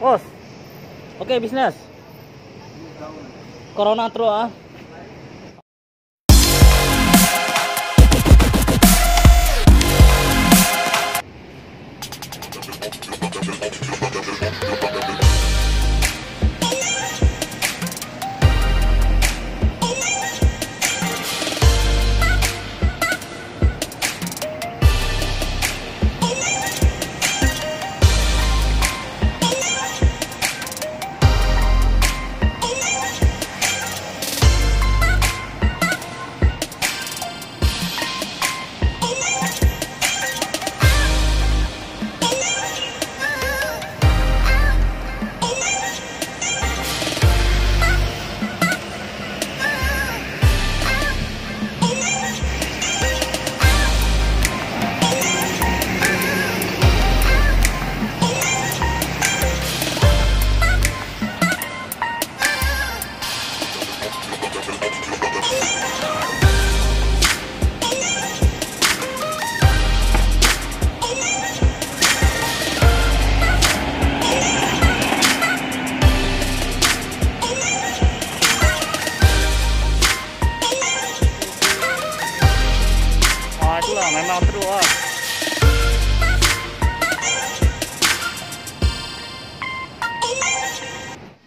Bos. Okey, bisnes. Corona teruk ah. Ah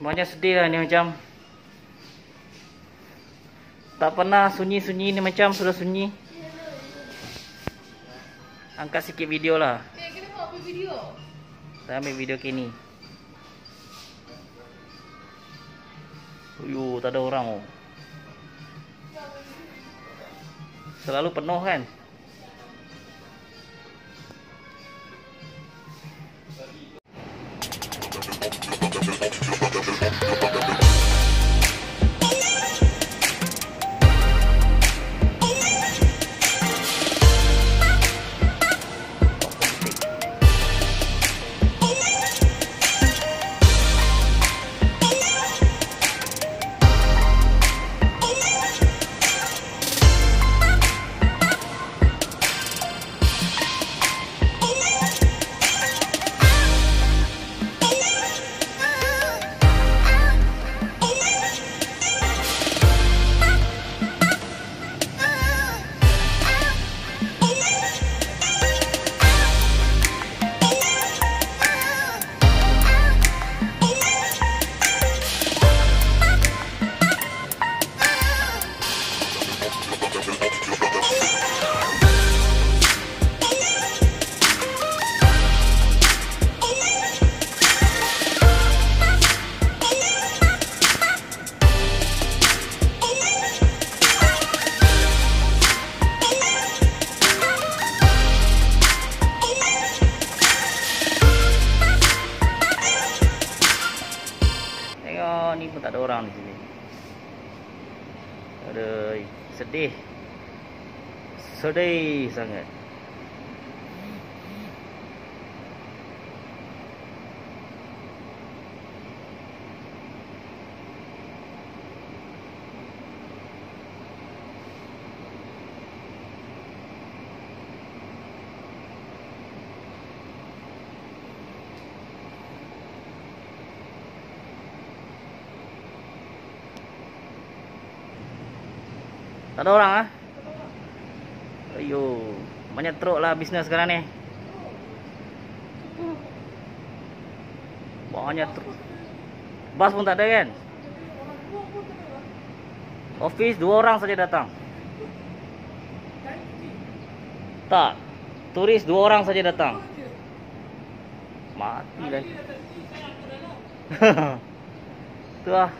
Banyak sedih lah ni macam. Tak pernah sunyi-sunyi ni macam sudah sunyi. Angkat sikit video lah. Eh, video? Saya ambil video kini. Uyuh tak ada orang oh. Selalu penuh kan Aduh, sedih. Sedih sangat. Tak ada orang ah. Ayo, banyak teruk lah bisnes sekarang ni. Banyak teruk. Bas pun tak ada kan? Office dua orang saja datang. Tak. Turis dua orang saja datang. Mati lah.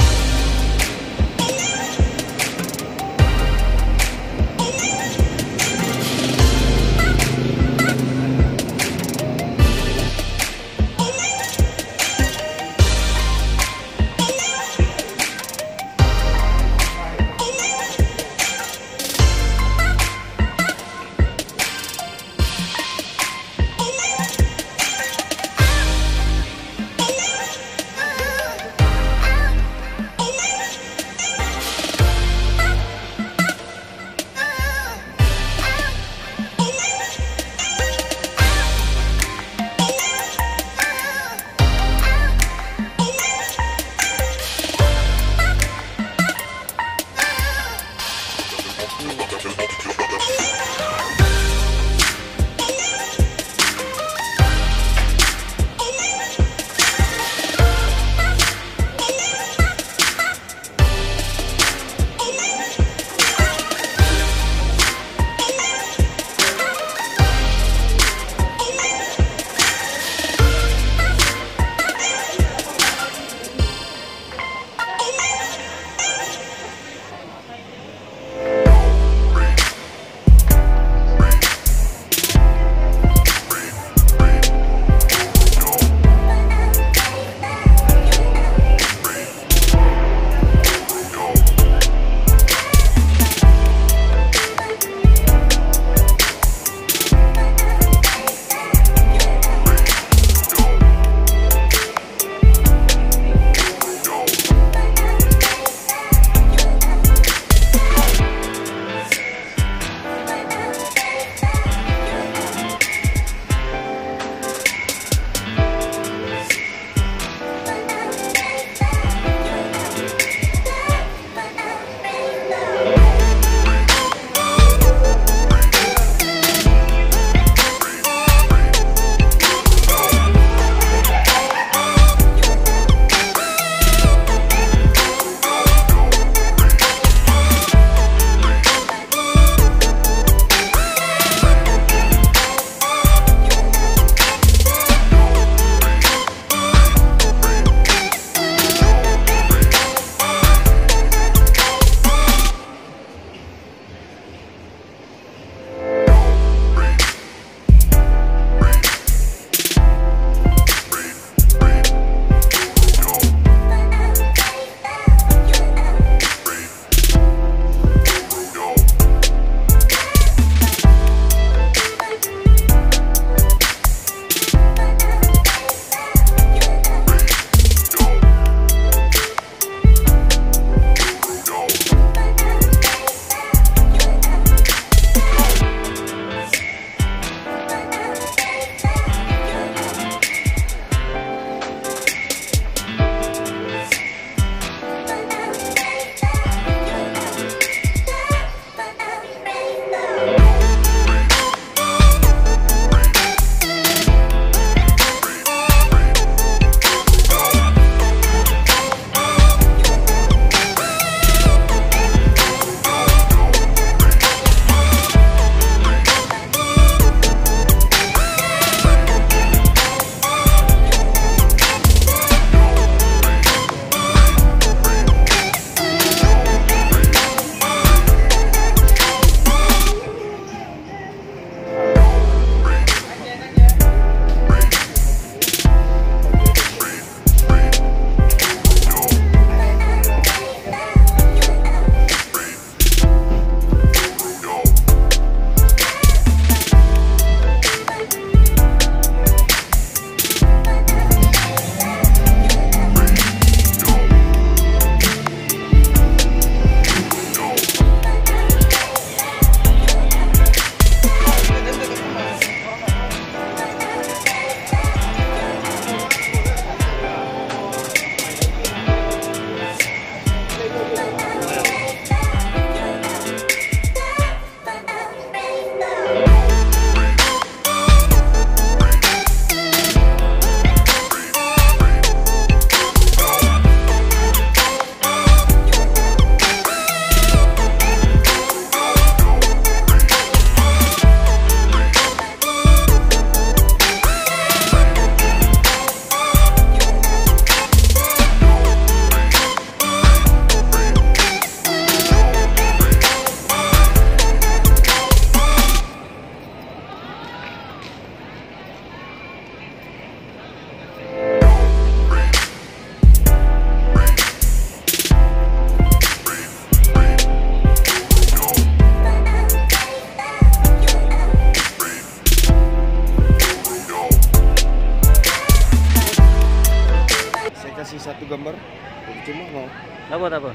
Tak apa, tak apa.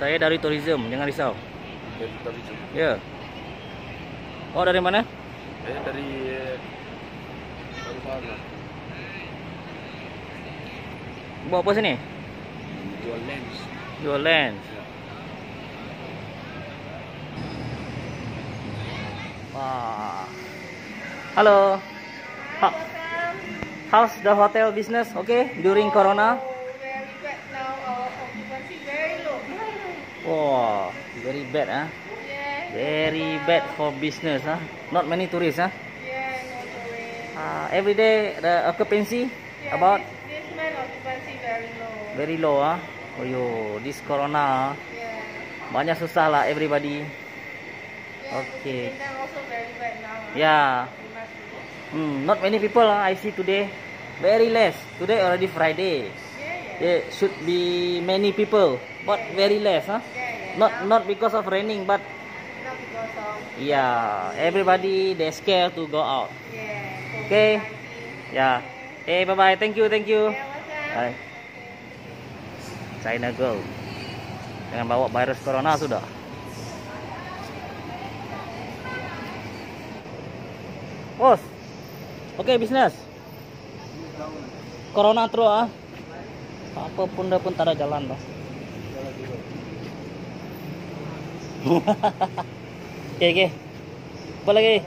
Saya dari tourism, jangan risau. Dari cuma. Ya. Oh, dari mana? Eh dari eh, dari mana? Bawa apa sini? Jual lens. Jual lens. Ya. Wah. Halo. Ha how's the hotel business? Okay, during Corona? Very bad now. Our occupancy very low. Wow, very bad, huh? Yeah, Very bad for business, huh? Not many tourists, huh? yeah, no tourists. Uh, every day the occupancy Yeah, about this, this month occupancy very low. very low, huh? Oh yo, this Corona? Yeah. banyak susah lah everybody. Yeah, Okay. Also very bad now. huh? Yeah. Hmm, not many people huh? I see today. Very less. Today already Friday. Yeah, yeah. There should be many people, but very less, huh? Yeah, yeah. Not not because of raining, but not because of yeah, everybody they scared to go out. yeah. Okay. COVID-19. Yeah. Hey, bye bye. Thank you, thank you. Yeah. Bye. China girl. Jangan bawa virus corona sudah. Bos. Oke, bisnis. Corona terus ah. Apa pun dah pun tak ada jalan dah. Oke, oke. Apa lagi?